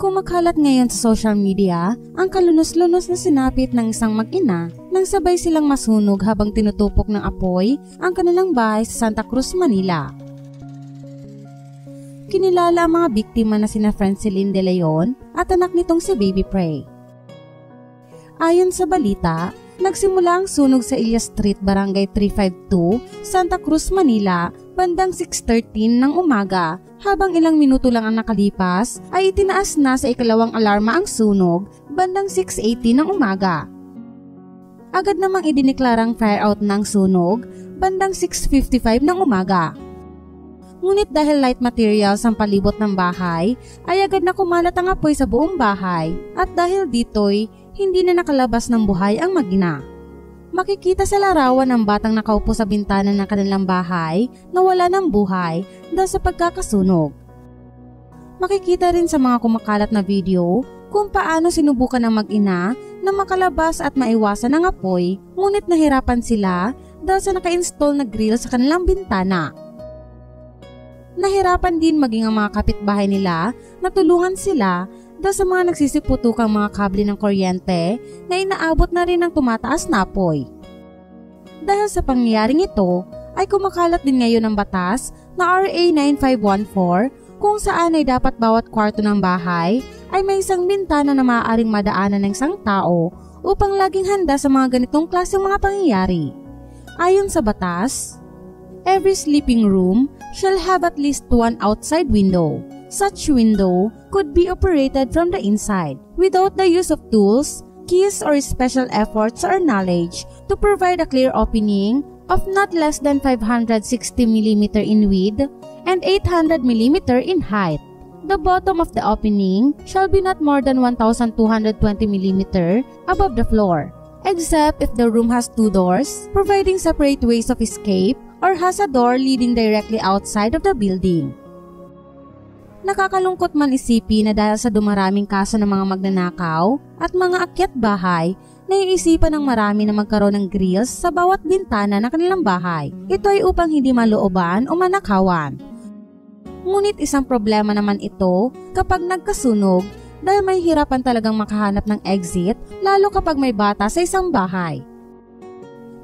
Kumakalat ngayon sa social media ang kalunos-lunos na sinapit ng isang mag-ina nang sabay silang masunog habang tinutupok ng apoy ang kanilang bahay sa Santa Cruz, Manila. Kinilala ang mga biktima na sina Francilin De Leon at anak nitong si Baby Prey. Ayon sa balita, nagsimula ang sunog sa Ilya Street, Barangay 352, Santa Cruz, Manila, bandang 6.13 ng umaga habang ilang minuto lang ang nakalipas ay itinaas na sa ikalawang alarma ang sunog bandang 6.80 ng umaga. Agad namang idineklarang fire out ng sunog bandang 6.55 ng umaga. Ngunit dahil light materials ang palibot ng bahay, ay agad na kumalat ang apoy sa buong bahay at dahil dito'y hindi na nakalabas ng buhay ang magina. Makikita sa larawan ng batang nakaupo sa bintana ng kanilang bahay na wala ng buhay dahil sa pagkakasunog. Makikita rin sa mga kumakalat na video kung paano sinubukan ng mag-ina na makalabas at maiwasan ang apoy ngunit nahirapan sila dahil sa naka-install na grill sa kanilang bintana. Nahirapan din maging ang mga kapitbahay nila na tulungan sila dahil sa mga nagsisiputukang mga kable ng kuryente na inaabot na rin ng tumataas na apoy. Dahil sa pangyayaring ito, ay kumakalat din ngayon ang batas na RA 9514 kung saan ay dapat bawat kwarto ng bahay ay may isang bintana na maaaring madaanan ng isang tao upang laging handa sa mga ganitong klaseng mga pangyayari. Ayon sa batas, every sleeping room shall have at least one outside window Such window could be operated from the inside without the use of tools, keys, or special efforts or knowledge to provide a clear opening of not less than 560 mm in width and 800 mm in height. The bottom of the opening shall be not more than 1220 mm above the floor, except if the room has two doors, providing separate ways of escape, or has a door leading directly outside of the building. Nakakalungkot man isipin na dahil sa dumaraming kaso ng mga magnanakaw at mga akyat bahay, naiisipan ng marami na magkaroon ng grills sa bawat bintana ng kanilang bahay. Ito ay upang hindi malooban o manakawan. Ngunit isang problema naman ito kapag nagkasunog dahil may hirapan talagang makahanap ng exit lalo kapag may bata sa isang bahay.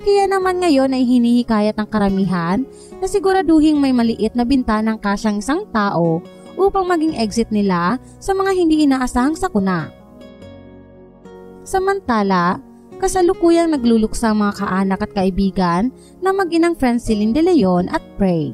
Kaya naman ngayon ay hinihikayat ng karamihan na siguraduhing may maliit na bintanang kasyang isang tao upang maging exit nila sa mga hindi inaasahang sakuna. Samantala, kasalukuyang nagluluksa mga kaanak at kaibigan na mag-inang Francilin de Leon at Prey.